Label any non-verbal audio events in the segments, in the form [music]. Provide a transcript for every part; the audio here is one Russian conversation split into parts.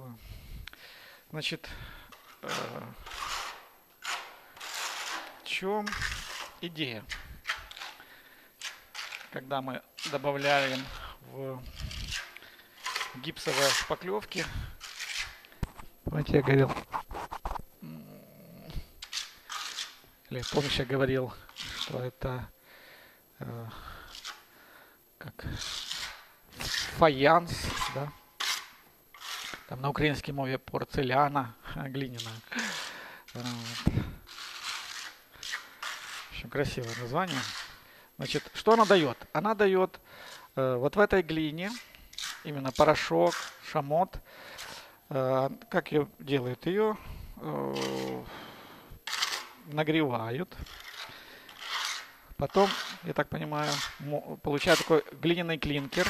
попробую. Значит, э, в чем идея? Когда мы добавляем в гипсовые шпаклевки, помните, я говорил, или помнишь, я говорил, что это э, как фаянс, да? Там на украинской мове порцеляна. [laughs] Вот. В общем, красивое название. Значит, что она дает? Она дает э, вот в этой глине именно порошок, шамот. Э, как ее делают? Ее э, нагревают. Потом, я так понимаю, получают такой глиняный клинкер.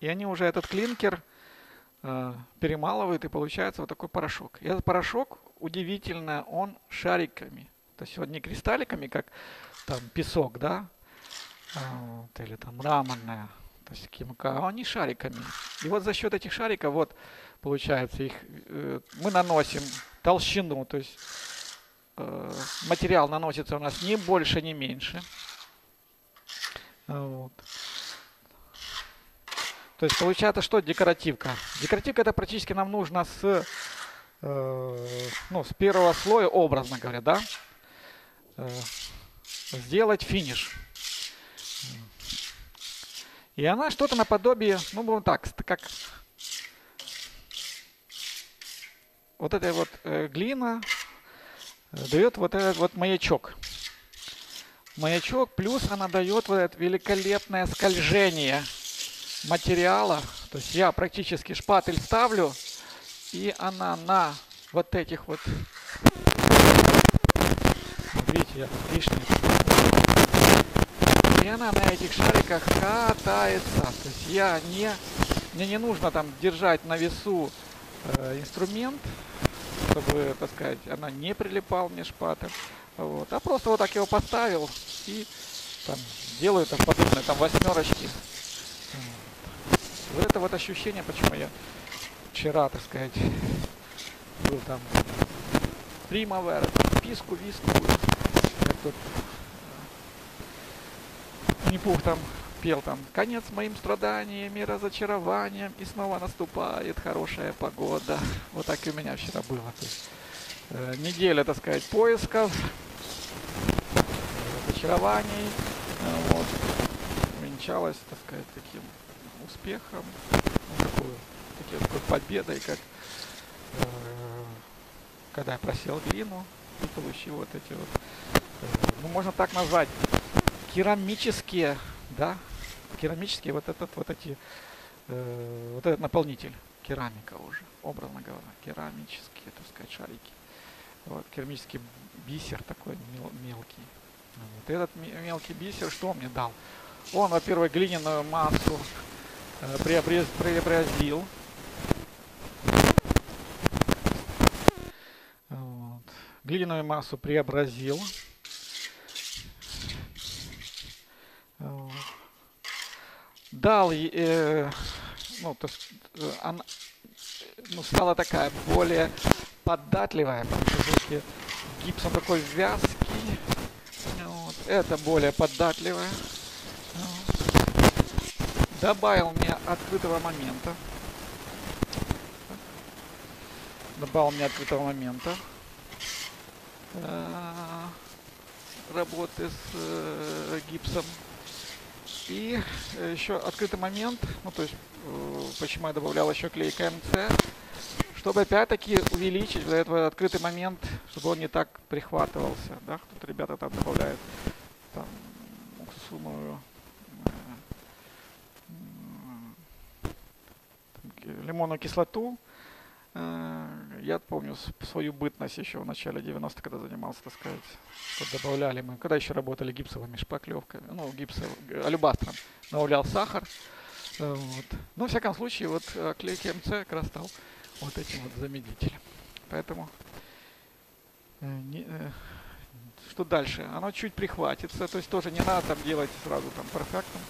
И они уже этот клинкер э, перемалывают, и получается вот такой порошок. И этот порошок, удивительно, он шариками. То есть вот не кристалликами, как там песок, да, а, вот, или там мраморная, то есть кимка, а они шариками. И вот за счет этих шариков, вот, получается, их э, мы наносим толщину, то есть э, материал наносится у нас не больше, не меньше. Вот. То есть получается что декоративка? Декоративка это практически нам нужно с, э, ну, с первого слоя, образно говоря, да, э, сделать финиш. И она что-то наподобие, ну, будем так, как вот эта вот э, глина э, дает вот этот вот маячок. Маячок, плюс она дает вот это великолепное скольжение материала. То есть я практически шпатель ставлю, и она на вот этих вот... Видите, я лишний. И она на этих шариках катается. То есть я не... Мне не нужно там держать на весу э, инструмент, чтобы, так сказать, она не прилипал мне шпатель. Вот. А просто вот так его поставил и там делаю там подобные там восьмерочки. Вот это вот ощущение, почему я вчера, так сказать, был там Примавера, писку, виску, как тут Непух там пел там «Конец моим страданиям и разочарованиям, и снова наступает хорошая погода». Вот так и у меня вчера было. То есть, э, неделя, так сказать, поисков, разочарований, э, вот, венчалась, так сказать, таким успехом, такой, такой, такой победой, как э, когда я просел глину и получил вот эти вот, э, ну можно так назвать, керамические, да, керамические вот этот вот эти, э, вот этот наполнитель, керамика уже, образно говоря, керамические, так сказать, шарики. Вот, керамический бисер такой мел, мелкий. Вот. Этот мелкий бисер что мне дал? Он, во-первых, глиняную массу преобразил. Вот. Глиняную массу преобразил. Дал, э, ну, то э, она, ну, стала такая более податливая, потому что гипсом такой вязкий. Вот. Это более податливая добавил мне открытого момента. Добавил мне открытого момента. Э, работы с э, гипсом. И еще открытый момент, ну то есть э, почему я добавлял еще клей КМЦ, чтобы опять-таки увеличить вот этот открытый момент, чтобы он не так прихватывался, да, тут ребята там добавляют там уксусовую лимонную кислоту. Э, я помню свою бытность еще в начале 90-х, когда занимался, так сказать, вот добавляли мы, когда еще работали гипсовыми шпаклевками, ну, гипсовым, алюбастром, добавлял сахар. Э, вот. Но, в всяком случае, вот э, клей КМЦ как раз стал вот этим вот заменителем. Поэтому не, что дальше? Оно чуть прихватится, то есть тоже не надо там делать сразу там перфектом.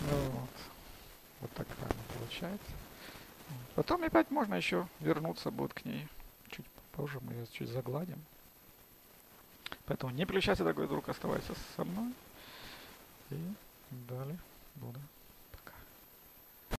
Вот. вот такая она получается. Потом опять можно еще вернуться будет к ней. Чуть позже мы ее чуть загладим. Поэтому не переключайся, дорогой друг, оставайся со мной. И далее буду